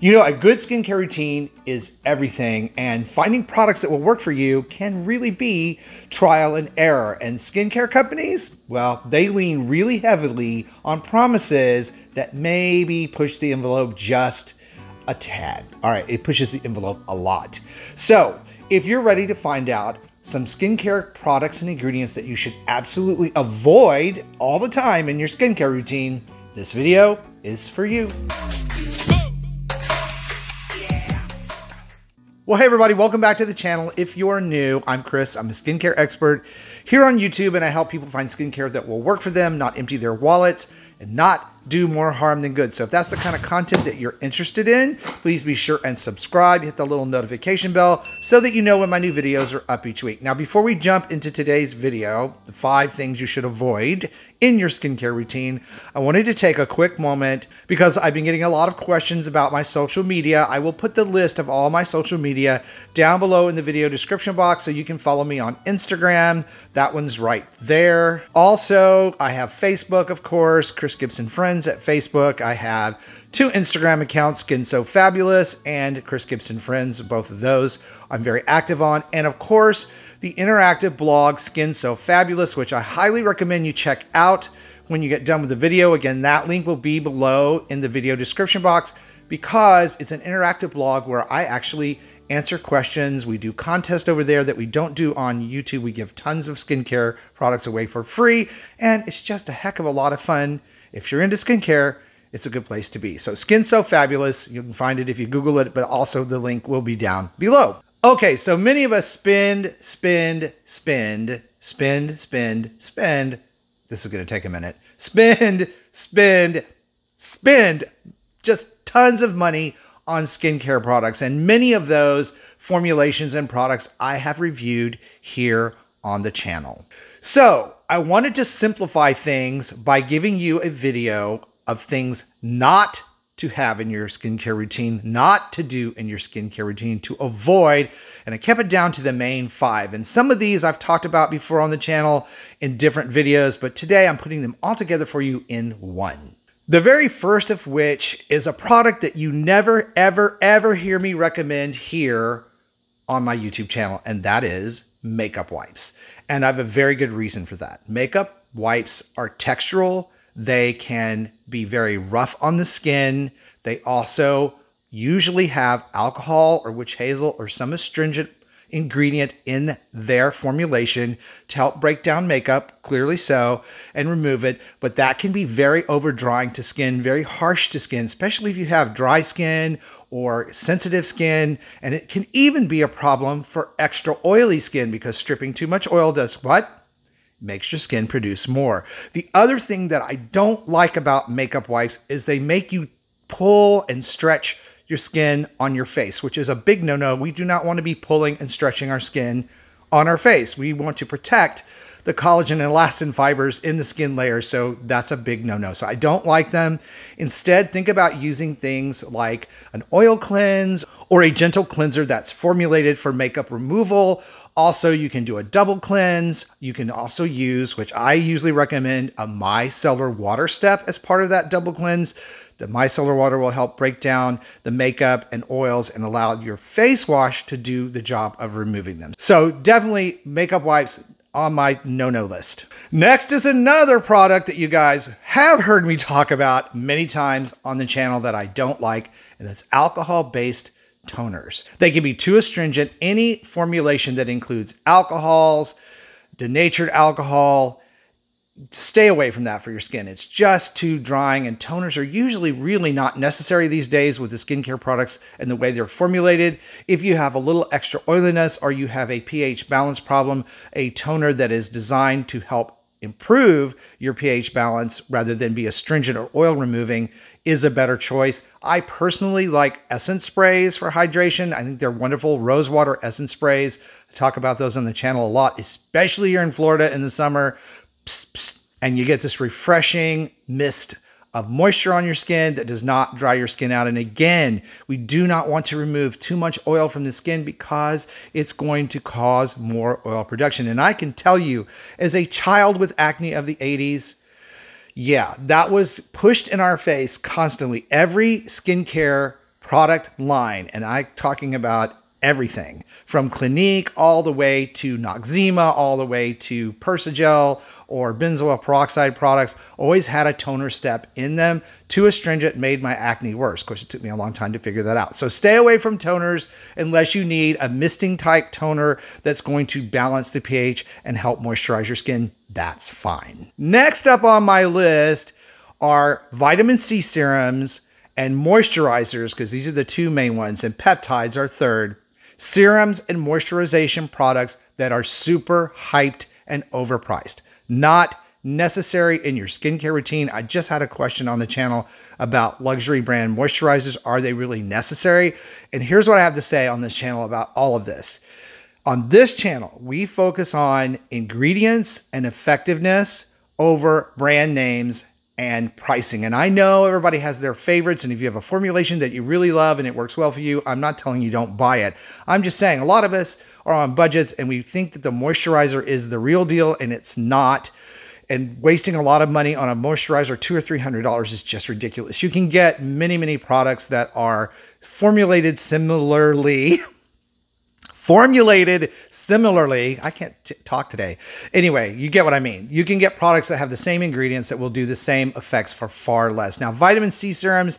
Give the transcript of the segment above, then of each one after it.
You know, a good skincare routine is everything, and finding products that will work for you can really be trial and error. And skincare companies, well, they lean really heavily on promises that maybe push the envelope just a tad. All right, it pushes the envelope a lot. So, if you're ready to find out some skincare products and ingredients that you should absolutely avoid all the time in your skincare routine, this video is for you. Well, hey everybody, welcome back to the channel. If you're new, I'm Chris. I'm a skincare expert here on YouTube and I help people find skincare that will work for them, not empty their wallets, and not do more harm than good. So if that's the kind of content that you're interested in, please be sure and subscribe, hit the little notification bell so that you know when my new videos are up each week. Now, before we jump into today's video, the five things you should avoid in your skincare routine, I wanted to take a quick moment because I've been getting a lot of questions about my social media. I will put the list of all my social media down below in the video description box so you can follow me on Instagram. That one's right there. Also, I have Facebook, of course, Chris Gibson Friends at Facebook. I have two Instagram accounts, Skin So Fabulous and Chris Gibson Friends. Both of those I'm very active on. And of course, the interactive blog Skin So Fabulous, which I highly recommend you check out when you get done with the video. Again, that link will be below in the video description box because it's an interactive blog where I actually answer questions. We do contests over there that we don't do on YouTube. We give tons of skincare products away for free, and it's just a heck of a lot of fun. If you're into skincare, it's a good place to be. So, Skin So Fabulous, you can find it if you Google it, but also the link will be down below. Okay, so many of us spend, spend, spend, spend, spend, spend. This is going to take a minute. Spend, spend, spend just tons of money on skincare products. And many of those formulations and products I have reviewed here on the channel. So I wanted to simplify things by giving you a video of things not to have in your skincare routine, not to do in your skincare routine, to avoid. And I kept it down to the main five. And some of these I've talked about before on the channel in different videos, but today I'm putting them all together for you in one. The very first of which is a product that you never, ever, ever hear me recommend here on my YouTube channel, and that is makeup wipes. And I have a very good reason for that. Makeup wipes are textural, they can be very rough on the skin. They also usually have alcohol or witch hazel or some astringent ingredient in their formulation to help break down makeup, clearly so, and remove it. But that can be very over drying to skin, very harsh to skin, especially if you have dry skin or sensitive skin. And it can even be a problem for extra oily skin because stripping too much oil does what? Makes your skin produce more. The other thing that I don't like about makeup wipes is they make you pull and stretch your skin on your face, which is a big no no. We do not want to be pulling and stretching our skin on our face. We want to protect the collagen and elastin fibers in the skin layer. So that's a big no no. So I don't like them. Instead, think about using things like an oil cleanse or a gentle cleanser that's formulated for makeup removal. Also, you can do a double cleanse. You can also use, which I usually recommend, a micellar water step as part of that double cleanse the micellar water will help break down the makeup and oils and allow your face wash to do the job of removing them. So definitely makeup wipes on my no-no list. Next is another product that you guys have heard me talk about many times on the channel that I don't like, and that's alcohol-based toners. They can be too astringent. Any formulation that includes alcohols, denatured alcohol, stay away from that for your skin. It's just too drying, and toners are usually really not necessary these days with the skincare products and the way they're formulated. If you have a little extra oiliness or you have a pH balance problem, a toner that is designed to help improve your pH balance rather than be astringent or oil removing is a better choice. I personally like essence sprays for hydration. I think they're wonderful. Rosewater essence sprays. I talk about those on the channel a lot, especially here in Florida in the summer psst, psst, and you get this refreshing mist of moisture on your skin that does not dry your skin out. And again, we do not want to remove too much oil from the skin because it's going to cause more oil production. And I can tell you, as a child with acne of the 80s, yeah, that was pushed in our face constantly. Every skincare product line, and I'm talking about everything from Clinique all the way to Noxzema, all the way to Persagel or benzoyl peroxide products, always had a toner step in them. Too astringent made my acne worse. Of course, it took me a long time to figure that out. So stay away from toners unless you need a misting type toner that's going to balance the pH and help moisturize your skin. That's fine. Next up on my list are vitamin C serums and moisturizers, because these are the two main ones, and peptides are third serums and moisturization products that are super hyped and overpriced. Not necessary in your skincare routine. I just had a question on the channel about luxury brand moisturizers. Are they really necessary? And here's what I have to say on this channel about all of this. On this channel, we focus on ingredients and effectiveness over brand names and pricing. And I know everybody has their favorites. And if you have a formulation that you really love and it works well for you, I'm not telling you don't buy it. I'm just saying a lot of us are on budgets and we think that the moisturizer is the real deal and it's not. And wasting a lot of money on a moisturizer, two or three hundred dollars, is just ridiculous. You can get many, many products that are formulated similarly formulated similarly. I can't talk today. Anyway, you get what I mean. You can get products that have the same ingredients that will do the same effects for far less. Now, vitamin C serums.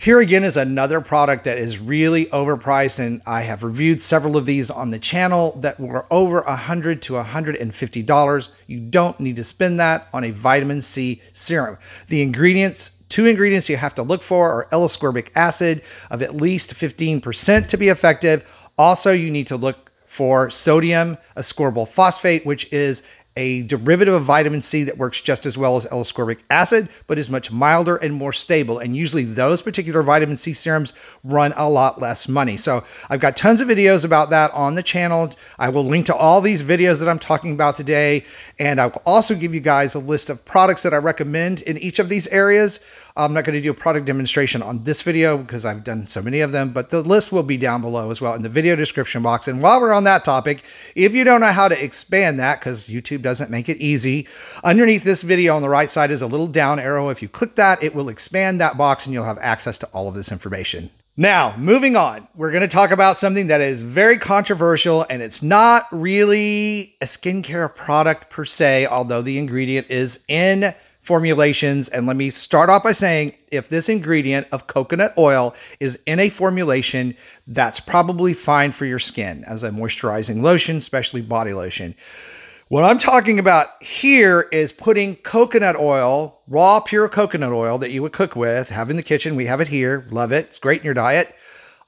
Here again is another product that is really overpriced, and I have reviewed several of these on the channel that were over a hundred to $150. You don't need to spend that on a vitamin C serum. The ingredients Two ingredients you have to look for are L-ascorbic acid of at least 15% to be effective. Also, you need to look for sodium ascorbyl phosphate, which is a derivative of vitamin C that works just as well as L-ascorbic acid, but is much milder and more stable. And usually those particular vitamin C serums run a lot less money. So I've got tons of videos about that on the channel. I will link to all these videos that I'm talking about today. And I will also give you guys a list of products that I recommend in each of these areas. I'm not going to do a product demonstration on this video because I've done so many of them, but the list will be down below as well in the video description box. And while we're on that topic, if you don't know how to expand that, because YouTube doesn't make it easy, underneath this video on the right side is a little down arrow. If you click that, it will expand that box and you'll have access to all of this information. Now, moving on, we're going to talk about something that is very controversial and it's not really a skincare product per se, although the ingredient is in formulations. And let me start off by saying if this ingredient of coconut oil is in a formulation, that's probably fine for your skin as a moisturizing lotion, especially body lotion. What I'm talking about here is putting coconut oil, raw, pure coconut oil that you would cook with, have in the kitchen. We have it here. Love it. It's great in your diet.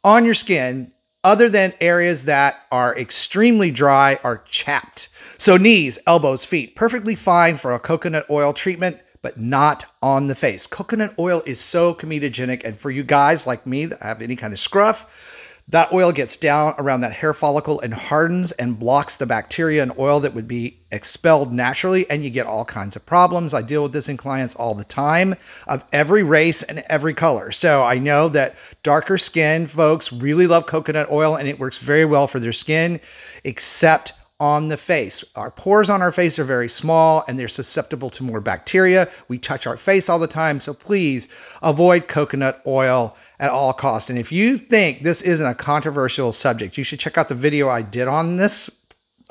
On your skin, other than areas that are extremely dry are chapped. So, knees, elbows, feet, perfectly fine for a coconut oil treatment but not on the face. Coconut oil is so comedogenic. And for you guys like me that have any kind of scruff, that oil gets down around that hair follicle and hardens and blocks the bacteria and oil that would be expelled naturally. And you get all kinds of problems. I deal with this in clients all the time of every race and every color. So I know that darker skin folks really love coconut oil and it works very well for their skin, except on the face. Our pores on our face are very small and they're susceptible to more bacteria. We touch our face all the time, so please avoid coconut oil at all costs. And if you think this isn't a controversial subject, you should check out the video I did on this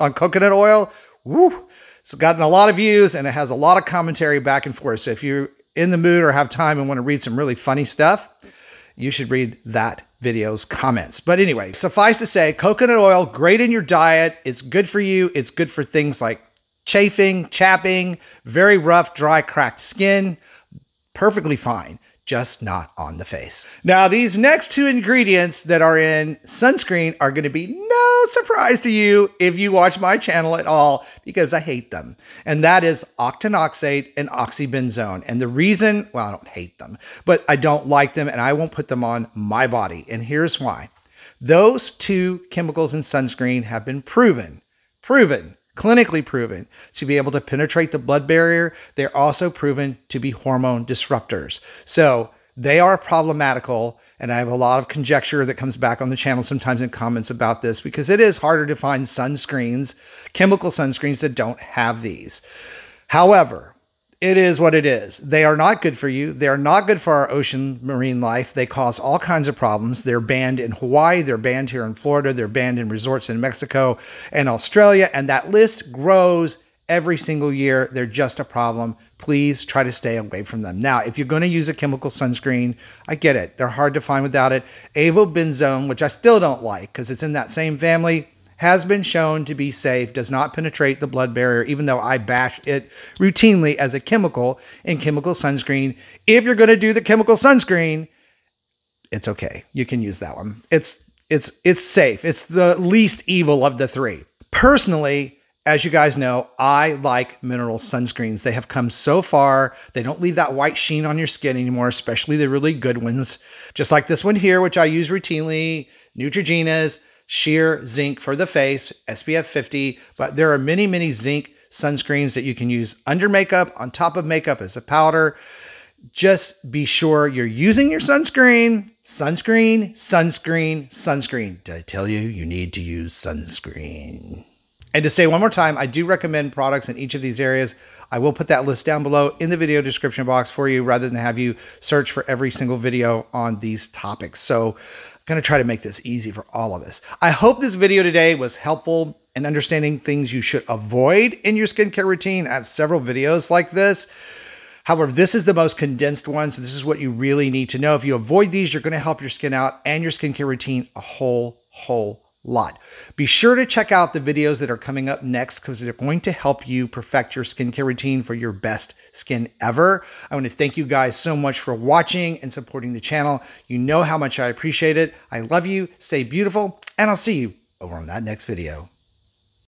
on coconut oil. Woo! It's gotten a lot of views and it has a lot of commentary back and forth. So if you're in the mood or have time and want to read some really funny stuff, you should read that video's comments. But anyway, suffice to say, coconut oil, great in your diet. It's good for you. It's good for things like chafing, chapping, very rough, dry, cracked skin. Perfectly fine just not on the face. Now, these next two ingredients that are in sunscreen are going to be no surprise to you if you watch my channel at all because I hate them. And that is octinoxate and oxybenzone. And the reason, well, I don't hate them, but I don't like them and I won't put them on my body. And here's why. Those two chemicals in sunscreen have been proven, proven clinically proven to be able to penetrate the blood barrier. They're also proven to be hormone disruptors. So they are problematical. And I have a lot of conjecture that comes back on the channel sometimes in comments about this because it is harder to find sunscreens, chemical sunscreens that don't have these. However, it is what it is. They are not good for you. They are not good for our ocean marine life. They cause all kinds of problems. They're banned in Hawaii. They're banned here in Florida. They're banned in resorts in Mexico and Australia. And that list grows every single year. They're just a problem. Please try to stay away from them. Now, if you're going to use a chemical sunscreen, I get it. They're hard to find without it. Avobenzone, which I still don't like because it's in that same family, has been shown to be safe, does not penetrate the blood barrier, even though I bash it routinely as a chemical in chemical sunscreen. If you're going to do the chemical sunscreen, it's okay. You can use that one. It's it's it's safe. It's the least evil of the three. Personally, as you guys know, I like mineral sunscreens. They have come so far. They don't leave that white sheen on your skin anymore, especially the really good ones. Just like this one here, which I use routinely, Neutrogena's sheer zinc for the face, SPF 50. But there are many, many zinc sunscreens that you can use under makeup, on top of makeup as a powder. Just be sure you're using your sunscreen. Sunscreen, sunscreen, sunscreen. Did I tell you you need to use sunscreen? And to say one more time, I do recommend products in each of these areas. I will put that list down below in the video description box for you rather than have you search for every single video on these topics. So going to try to make this easy for all of us. I hope this video today was helpful in understanding things you should avoid in your skincare routine. I have several videos like this. However, this is the most condensed one, so this is what you really need to know. If you avoid these, you're going to help your skin out and your skincare routine a whole, whole lot. Be sure to check out the videos that are coming up next because they're going to help you perfect your skincare routine for your best skin ever. I want to thank you guys so much for watching and supporting the channel. You know how much I appreciate it. I love you. Stay beautiful, and I'll see you over on that next video.